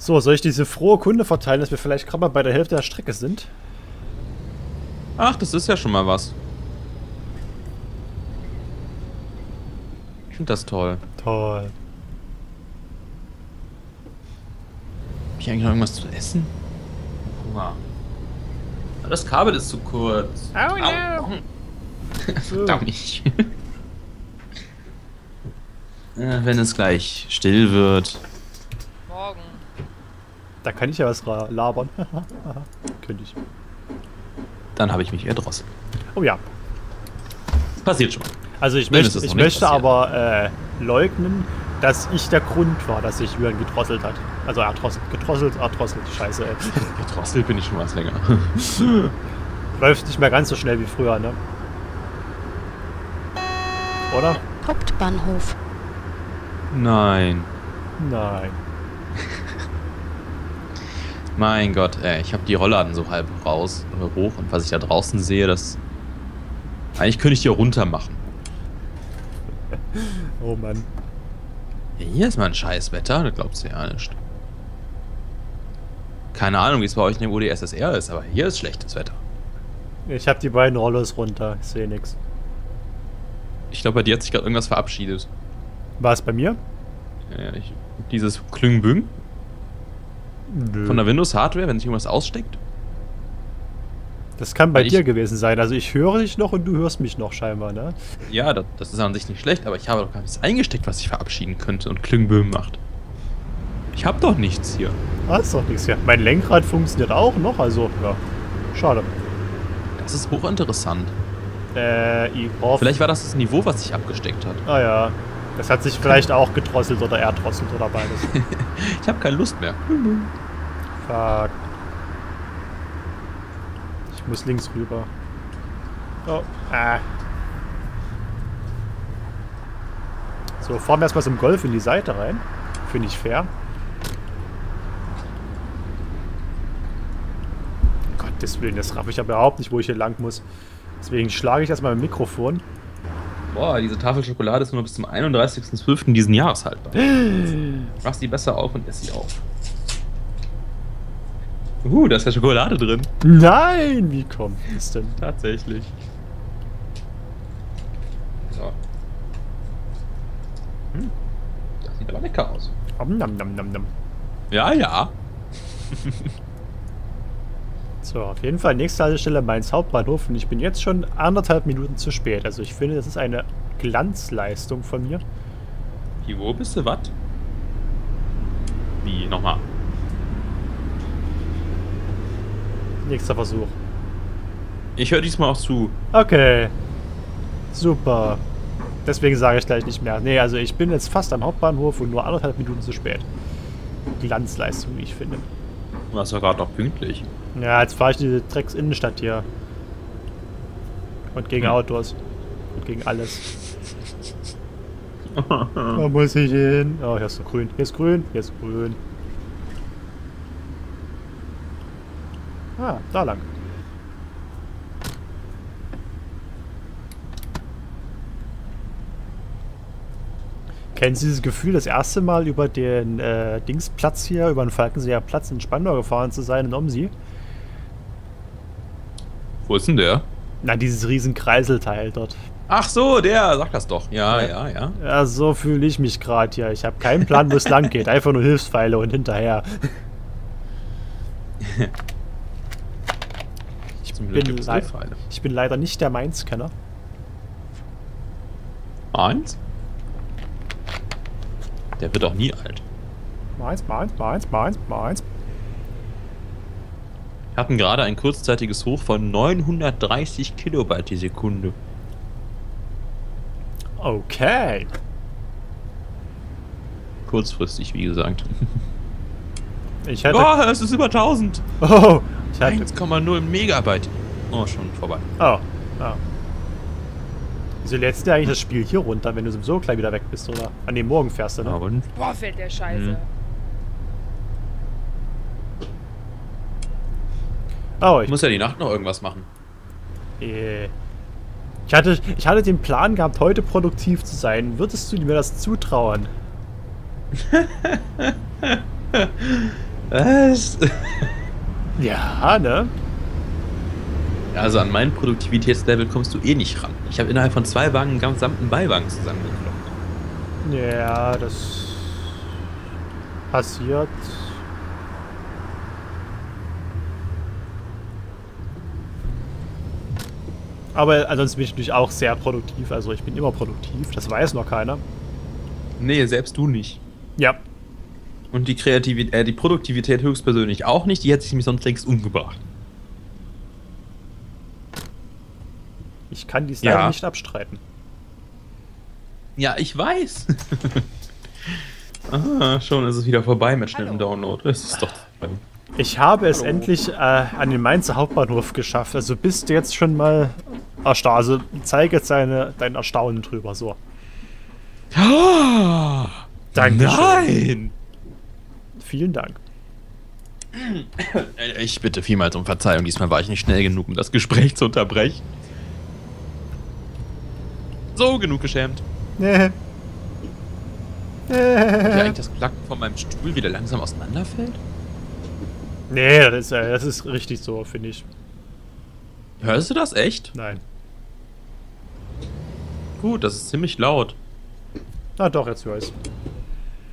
So, soll ich diese frohe Kunde verteilen, dass wir vielleicht gerade mal bei der Hälfte der Strecke sind? Ach, das ist ja schon mal was. Ich finde das toll. Toll. Hab ich eigentlich noch irgendwas zu essen? Hunger. Das Kabel ist zu kurz. Oh no. Verdammt mich. Äh, Wenn es gleich still wird. Da kann ich ja was labern. Könnte ich. Dann habe ich mich erdrosselt. Oh ja. Passiert schon. Also ich ist ich möchte passiert. aber äh, leugnen, dass ich der Grund war, dass sich Jürgen gedrosselt hat. Also erdrosselt, gedrosselt, erdrosselt, scheiße. Ey. Gedrosselt bin ich schon was länger. Läuft nicht mehr ganz so schnell wie früher, ne? Oder? Hauptbahnhof. Nein. Nein. Mein Gott, ey, ich habe die Rollladen so halb raus, äh, hoch und was ich da draußen sehe, das. Eigentlich könnte ich die runter machen. Oh Mann. Ja, hier ist mal ein scheiß Wetter, das glaubst du ja nicht. Keine Ahnung, wie es bei euch in dem UdSSR ist, aber hier ist schlechtes Wetter. Ich habe die beiden Rollos runter. Ich sehe nix. Ich glaube, bei dir hat sich gerade irgendwas verabschiedet. War es bei mir? Ja, ich, dieses Klüngbüng Nö. von der Windows-Hardware, wenn sich irgendwas aussteckt. Das kann bei Weil ich- dir gewesen sein. Also ich höre dich noch und du hörst mich noch scheinbar, ne? Ja, das, das ist an sich nicht schlecht, aber ich habe doch gar nichts eingesteckt, was sich verabschieden könnte und Klüngbüng macht. Ich habe doch nichts hier. Ah, ist doch nichts hier. Mein Lenkrad funktioniert auch noch, also ja. Schade. Das ist hochinteressant. Äh, ich hoffe. Vielleicht war das das Niveau, was sich abgesteckt hat. Ah ja. Das hat sich vielleicht auch gedrosselt oder erdrosselt oder beides. Ich habe keine Lust mehr. Fuck. Ich muss links rüber. Oh. Ah. So, fahren wir erstmal zum Golf in die Seite rein. Finde ich fair. Gottes Willen, das raff ich aber überhaupt nicht, wo ich hier lang muss. Deswegen schlage ich erstmal mein Mikrofon. Boah, diese Tafel Schokolade ist nur bis zum 31.12. diesen Jahres haltbar. Mach sie besser auf und ess sie auf. Uh, da ist ja Schokolade drin. Nein, wie kommt das denn? Tatsächlich. So. Hm. Das sieht aber lecker aus. Om, nam, nam, nam. Ja, ja. So, auf jeden Fall nächste Haltestelle Mainz Hauptbahnhof und ich bin jetzt schon anderthalb Minuten zu spät. Also ich finde, das ist eine Glanzleistung von mir. Hier, wo bist du? Was? Wie? Nochmal. Nächster Versuch. Ich höre diesmal auch zu. Okay. Super. Deswegen sage ich gleich nicht mehr. Nee, also ich bin jetzt fast am Hauptbahnhof und nur anderthalb Minuten zu spät. Glanzleistung, wie ich finde. Du warst doch gerade noch pünktlich. Ja, jetzt fahre ich diese Drecks Innenstadt hier. Und gegen Hm. Autos. Und gegen alles. Wo muss ich hin? Oh, hier ist so grün. Hier ist grün. Hier ist grün. Ah, da lang. Kennen Sie dieses Gefühl, das erste Mal über den äh, Dingsplatz hier, über den Falkenseer Platz in Spandau gefahren zu sein in Omsi? Wo ist denn der? Na, dieses riesen Kreiselteil dort. Ach so, der, sag das doch. Ja, ja, ja. Ja, so fühle ich mich gerade hier. Ich habe keinen Plan, wo es lang geht. Einfach nur Hilfspfeile und hinterher. Ich bin, ich bin leider nicht der Mainz-Kenner. Eins? Der wird auch nie alt. Mainz, Mainz, Mainz, Mainz, Mainz. Wir hatten gerade ein kurzzeitiges Hoch von 930 Kilobyte die Sekunde. Okay. Kurzfristig, wie gesagt. Ich hätte. Oh, es ist über 1000. Oh, ich hatte. 1,0 Megabyte. Oh, schon vorbei. Oh, ja. Wieso lädst du eigentlich das Spiel hier runter, wenn du sowieso gleich wieder weg bist, oder? An dem Morgen fährst du, ne? Aber und? Boah, fällt der Scheiße. Mhm. Oh, Ich ich muss ja die Nacht noch irgendwas machen. Äh, Ich hatte, ich hatte den Plan gehabt, heute produktiv zu sein. Würdest du mir das zutrauen? Was? Ja, ne? Also an mein Produktivitätslevel kommst du eh nicht ran. Ich habe innerhalb von zwei Wagen einen gesamten Beiwagen zusammengekloppt. Ja, das passiert. Aber ansonsten bin ich natürlich auch sehr produktiv. Also ich bin immer produktiv. Das weiß noch keiner. Nee, selbst du nicht. Ja. Und die Kreativität, äh, die Produktivität höchstpersönlich auch nicht. Die hätte sich mich sonst längst umgebracht. Ich kann dies Ja. leider nicht abstreiten. Ja, ich weiß. ah, schon ist es wieder vorbei mit schnellem Hallo. Download. Das ist doch. Ich habe es Hallo. endlich äh, an den Mainzer Hauptbahnhof geschafft. Also bist du jetzt schon mal erstaunt. Also zeig jetzt deine, dein Erstaunen drüber. So. Ah, Dankeschön. Nein! Vielen Dank. Ich bitte vielmals um Verzeihung. Diesmal war ich nicht schnell genug, um das Gespräch zu unterbrechen. So, genug geschämt. Nee. Eigentlich das Placken von meinem Stuhl wieder langsam auseinanderfällt? Nee, das ist, äh, das ist richtig so, finde ich. Hörst du das echt? Nein. Gut, das ist ziemlich laut. Na doch, jetzt höre ich's.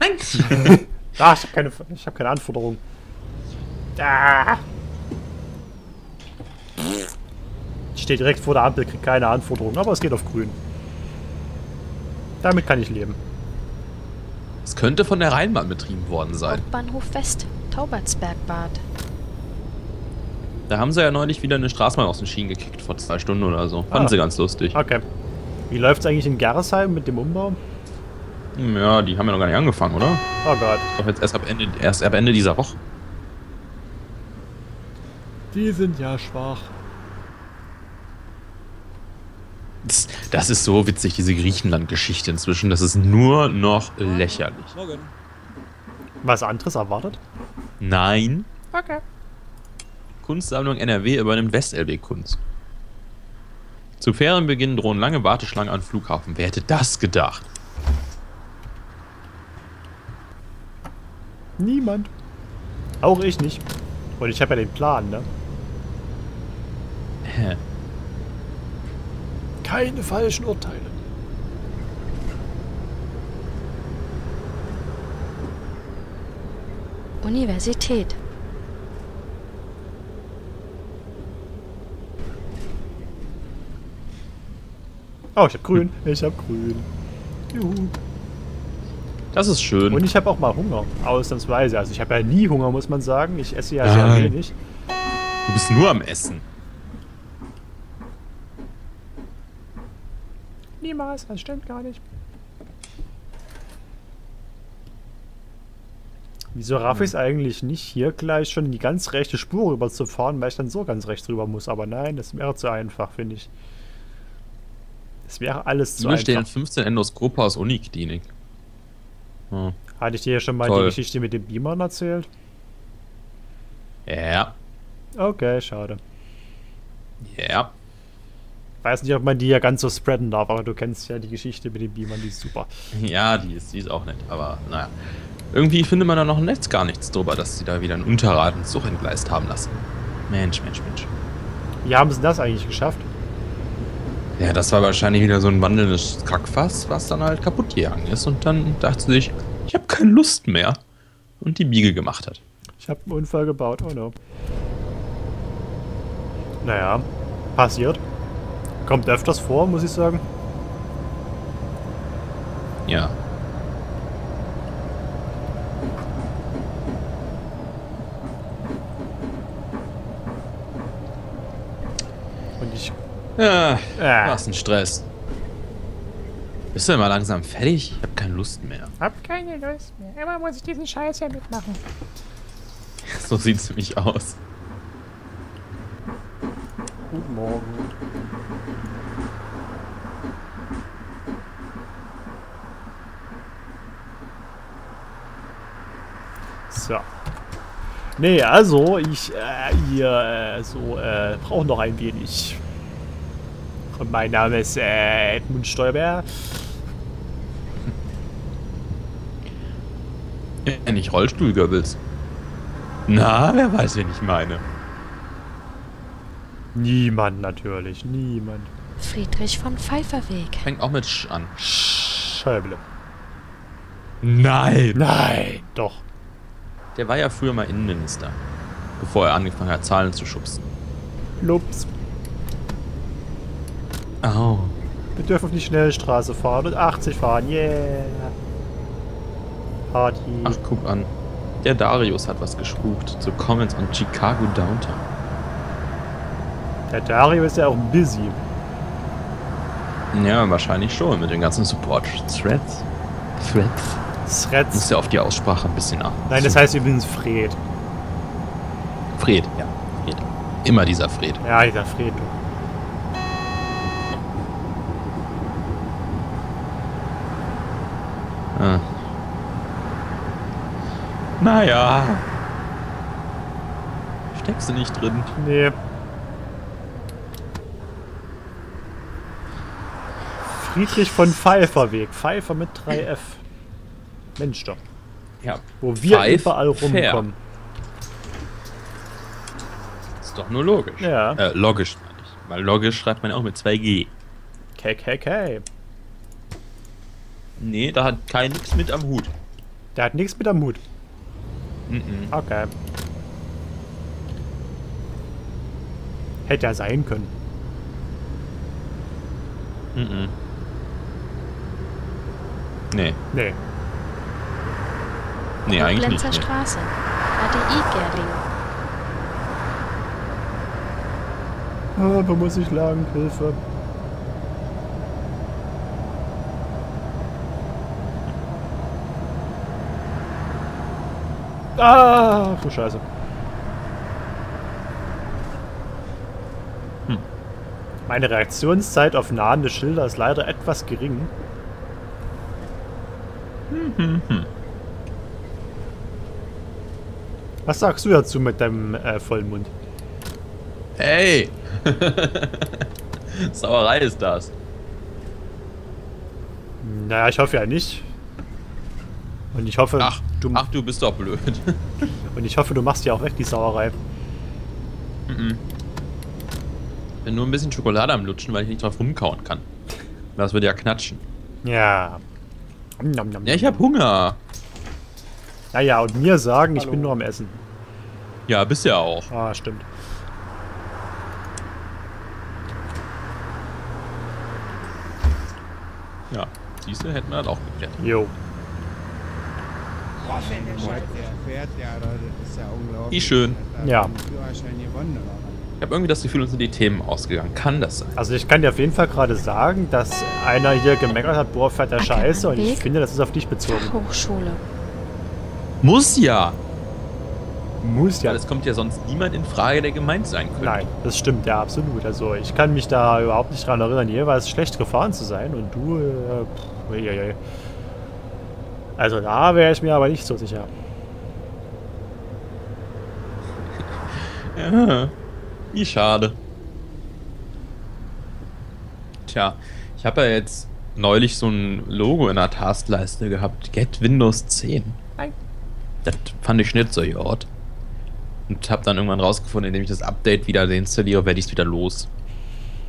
Nein! Ah, ich habe keine, ich hab keine Anforderung. Ah. Ich stehe direkt vor der Ampel, krieg keine Anforderung, aber es geht auf grün. Damit kann ich leben. Es könnte von der Rheinbahn betrieben worden sein. Hauptbahnhof West, Taubertsbergbad. Da haben sie ja neulich wieder eine Straßenbahn aus den Schienen gekickt, vor zwei Stunden oder so. Fanden Ah. sie ganz lustig. Okay. Wie läuft's eigentlich in Gerresheim mit dem Umbau? Hm, Ja, die haben ja noch gar nicht angefangen, oder? Oh Gott. Doch jetzt erst ab Ende, erst ab Ende dieser Woche. Die sind ja schwach. Das, ist so witzig, diese Griechenland-Geschichte inzwischen. Das ist nur noch lächerlich. Was anderes erwartet? Nein. Okay. Kunstsammlung NRW übernimmt WestLB Kunst. Zu Ferienbeginn drohen lange Warteschlangen am Flughafen. Wer hätte das gedacht? Niemand. Auch ich nicht. Und ich habe ja den Plan, ne? Keine falschen Urteile. Universität. Oh, ich habe grün. Ich habe grün. Juhu. Das ist schön. Und ich habe auch mal Hunger. Ausnahmsweise. Also ich habe ja nie Hunger, muss man sagen. Ich esse ja Nein. sehr wenig. Du bist nur am Essen. Niemals. Das stimmt gar nicht. Wieso raff ich es eigentlich nicht, hier gleich schon in die ganz rechte Spur rüber zu fahren, weil ich dann so ganz rechts rüber muss? Aber nein, das wäre zu einfach, finde ich. Das wäre alles zu Wir stehen einfach. 15 Endoskope aus Uniklinik. Hm. Hatte ich dir ja schon mal Toll. die Geschichte mit dem Beamern erzählt? Ja. Okay, schade. Ja. Weiß nicht, ob man die ja ganz so spreaden darf, aber du kennst ja die Geschichte mit den Beamern, die ist super. Ja, die ist, die ist auch nett. Aber naja. Irgendwie findet man da noch im Netz gar nichts drüber, dass sie da wieder einen Unterrad ins Zug entgleist haben lassen. Mensch, Mensch, Mensch. Wie haben sie das eigentlich geschafft? Ja, das war wahrscheinlich wieder so ein wandelndes Kackfass, was dann halt kaputt gegangen ist. Und dann dachte sie sich, ich habe keine Lust mehr. Und die Biege gemacht hat. Ich habe einen Unfall gebaut, oh no. Naja, passiert. Kommt öfters vor, muss ich sagen. Ja. Und ich. Ja, Äh, was ein Stress. Bist du denn mal langsam fertig? Ich habe keine Lust mehr. Hab keine Lust mehr. Immer muss ich diesen Scheiß ja mitmachen. So sieht's nämlich aus. Guten Morgen. So. Nee, also, ich, äh, hier, äh, so, äh, brauche noch ein wenig. Und mein Name ist, äh, Edmund Steuber. Ja, nicht Rollstuhlgöbbels. Na, wer weiß, wen ich meine. Niemand natürlich, niemand. Friedrich von Pfeifferweg. Fängt auch mit Sch an. Schäuble. Nein! Nein, doch. Der war ja früher mal Innenminister. Bevor er angefangen hat, Zahlen zu schubsen. Lups. Oh. Wir dürfen auf die Schnellstraße fahren und 80 fahren. Yeah. Party. Ach, guck an. Der Darius hat was gespukt zu Comments on Chicago Downtown. Der Dario ist ja auch busy. Ja, wahrscheinlich schon mit den ganzen Support-Threads. Threads. Muss Threads. ja auf die Aussprache ein bisschen achten. Nein, das heißt übrigens Fred. Fred, ja. Fred. Immer dieser Fred. Ja, dieser Fred. du. Ah. Naja. Steckst du nicht drin? Nee. Friedrich von Pfeifferweg. Pfeiffer mit 3F. Mensch doch. Ja. Wo wir Pfeif überall fair. rumkommen. Ist doch nur logisch. Ja. Äh, logisch meine ich. Weil logisch schreibt man auch mit 2G. KKK. Nee, da hat kein nix mit am Hut. Der hat nichts mit am Hut. Mhm. Okay. Hätte er sein können. Mhm. Nee, Nee. Nee, eigentlich nicht. Lenzer Nee. Straße. ADI Gerling. Ah, wo muss ich lang? Hilfe. Ah, du Scheiße. Hm. Meine Reaktionszeit auf nahende Schilder ist leider etwas gering. Was sagst du dazu mit deinem äh, vollen Mund? Hey! Sauerei ist das. Naja, ich hoffe ja nicht. Und ich hoffe, Ach, du, ach, du bist doch blöd. und ich hoffe, du machst ja auch weg die Sauerei. Mhm. Bin nur ein bisschen Schokolade am Lutschen, weil ich nicht drauf rumkauen kann. Das würde ja knatschen. Ja. Nom, nom, Ja, ich nom. hab Hunger. Naja, und mir sagen, ich Hallo. bin nur am Essen. Ja, bist ja auch. Ah, stimmt. Ja. Du, hätten wir das auch geklärt. Jo. Der fährt ja, das ist ja unglaublich. Wie schön. Ja. Ich habe irgendwie das Gefühl, uns sind die Themen ausgegangen. Kann das sein? Also ich kann dir auf jeden Fall gerade sagen, dass einer hier gemeckert hat, boah, fährt der Scheiße. Und ich finde, das ist auf dich bezogen. Hochschule. Muss ja! Muss ja. Weil es kommt ja sonst niemand in Frage, der gemeint sein könnte. Nein, das stimmt, ja, absolut. Also ich kann mich da überhaupt nicht dran erinnern, jeweils schlecht gefahren zu sein. Und du, äh, pff, uiuiui. Also da wäre ich mir aber nicht so sicher. Ja, wie schade. Tja, ich habe ja jetzt neulich so ein Logo in der Taskleiste gehabt. Get Windows 10. Das fand ich nicht so jort. Und habe dann irgendwann rausgefunden, indem ich das Update wieder deinstalliere, werde ich es wieder los.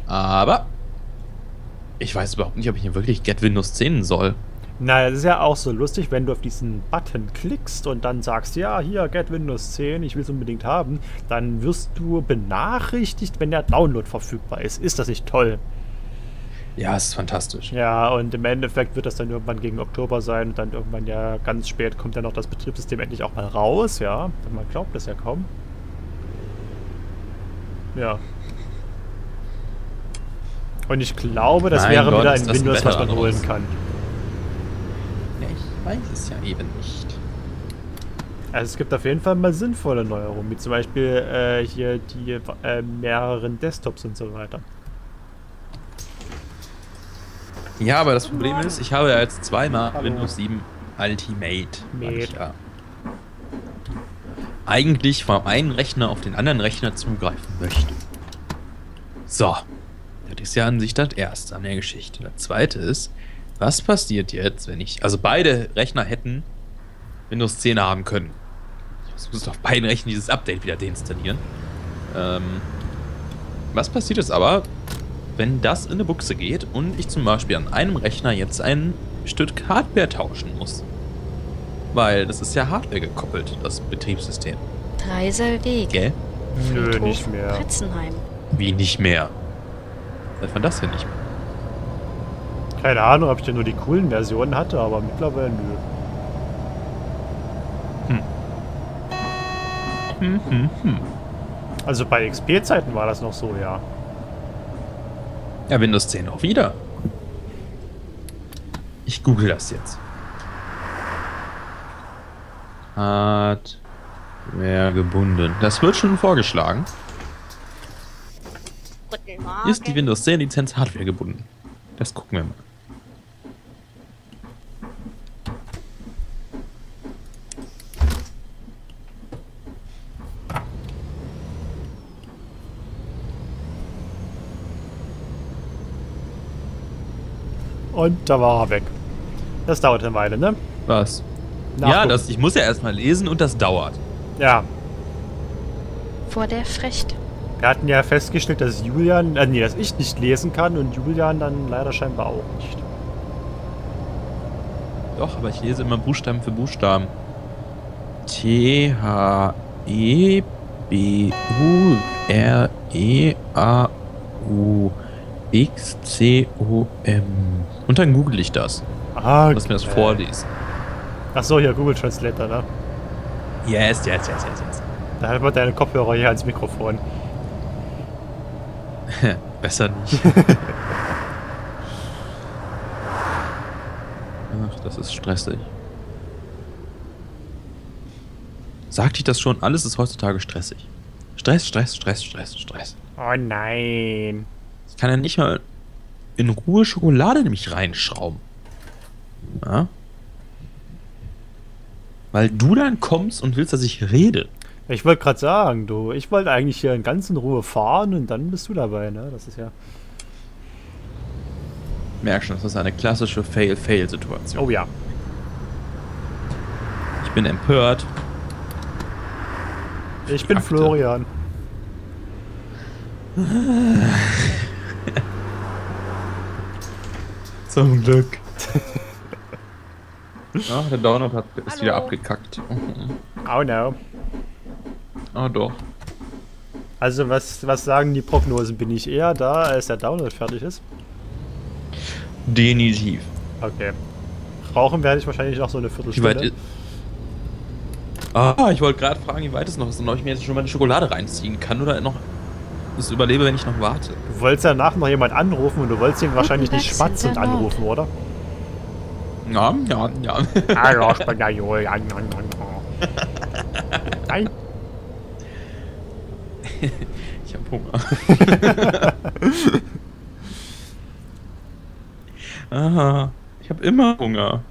Aber ich weiß überhaupt nicht, ob ich hier wirklich Get Windows 10 soll. Na, das ist ja auch so lustig, wenn du auf diesen Button klickst und dann sagst, ja, hier, get Windows 10, ich will es unbedingt haben, dann wirst du benachrichtigt, wenn der Download verfügbar ist. Ist das nicht toll? Ja, es ist fantastisch. Ja, und im Endeffekt wird das dann irgendwann gegen Oktober sein und dann irgendwann ja ganz spät kommt ja noch das Betriebssystem endlich auch mal raus, ja. Man glaubt das ja kaum. Ja. Und ich glaube, das Mein wäre Gott, wieder ein das ein Windows, was man holen kann. Ja, ich weiß es ja eben nicht. Also es gibt auf jeden Fall mal sinnvolle Neuerungen, wie zum Beispiel äh, hier die äh, mehreren Desktops und so weiter. Ja, aber das Problem ist, ich habe ja jetzt zweimal Hallo. Windows 7 Ultimate. ich ja eigentlich vom einen Rechner auf den anderen Rechner zugreifen möchte. So. Das ist ja an sich das erste an der Geschichte. Das zweite ist, was passiert jetzt, wenn ich. Also beide Rechner hätten Windows 10 haben können. Ich muss auf beiden Rechnern dieses Update wieder deinstallieren. Ähm, was passiert ist aber, wenn das in eine Buchse geht und ich zum Beispiel an einem Rechner jetzt ein Stück Hardware tauschen muss? Weil das ist ja Hardware gekoppelt, das Betriebssystem. Dreiselweg. Gell? Nö, Friedhof nicht mehr. Pretzenheim. Wie nicht mehr? Seit wann das denn nicht mehr? Keine Ahnung, ob ich denn nur die coolen Versionen hatte, aber mittlerweile nö. Hm, hm, hm. Also bei XP-Zeiten war das noch so, ja. Ja, Windows 10 auch wieder. Ich google das jetzt. Hardware gebunden. Das wird schon vorgeschlagen. Ist die Windows 10 Lizenz Hardware gebunden? Das gucken wir mal. Und da war er weg. Das dauert eine Weile, ne? Was? Ja, Nachgucken. das, ich muss ja erstmal lesen und das dauert. Ja. Vor der Frecht. Wir hatten ja festgestellt, dass Julian, äh, nee, dass ich nicht lesen kann und Julian dann leider scheinbar auch nicht. Doch, aber ich lese immer Buchstaben für Buchstaben. T H E B U R E A U X C O M. Und dann google ich das. Ah, Lass mir das vorlesen. Achso, hier Google Translator, ne? Yes, yes, yes, yes, yes. Da hat man deine Kopfhörer hier ans Mikrofon. Besser nicht. Ach, das ist stressig. Sagte ich das schon? Alles ist heutzutage stressig. Stress, Stress, Stress, Stress, Stress. Oh nein. Ich kann ja nicht mal in Ruhe Schokolade nämlich reinschrauben. Ja? Weil du dann kommst und willst, dass ich rede. Ich wollte gerade sagen, du, ich wollte eigentlich hier in ganz in Ruhe fahren und dann bist du dabei, ne? Das ist ja. Merk schon, das ist eine klassische Fail-Fail-Situation. Oh ja. Ich bin empört. Ich bin Akte. Florian. Zum Glück. Ach, der Download hat, ist wieder Hallo. abgekackt. Oh no. Oh doch. Also, was, was sagen die Prognosen? Bin ich eher da, als der Download fertig ist? Definitiv. Okay. Rauchen werde ich wahrscheinlich noch so eine Wie Viertelstunde. weit ist. Ah, ich wollte gerade fragen, wie weit es noch ist und ob ich mir jetzt schon mal eine Schokolade reinziehen kann oder noch es überlebe, wenn ich noch warte. Du wolltest danach noch jemand anrufen und du wolltest ihn wahrscheinlich nicht Mond. anrufen, oder? Ja, ja, ja. Hallo, ich bin der Julian. Nein. Ich hab Hunger. Aha, ich hab immer Hunger.